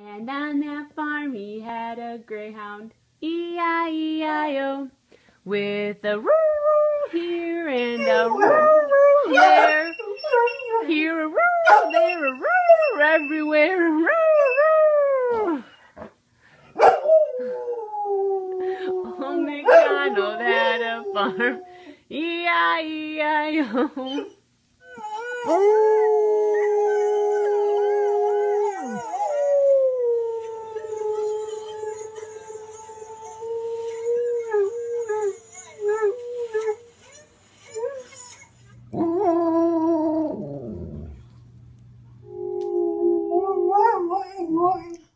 And on that farm he had a greyhound, E-I-E-I-O, with a roo here and a roo there. Here a roo, there a roo, everywhere a roo. Old MacDonald had a farm, E-I-E-I-O. more.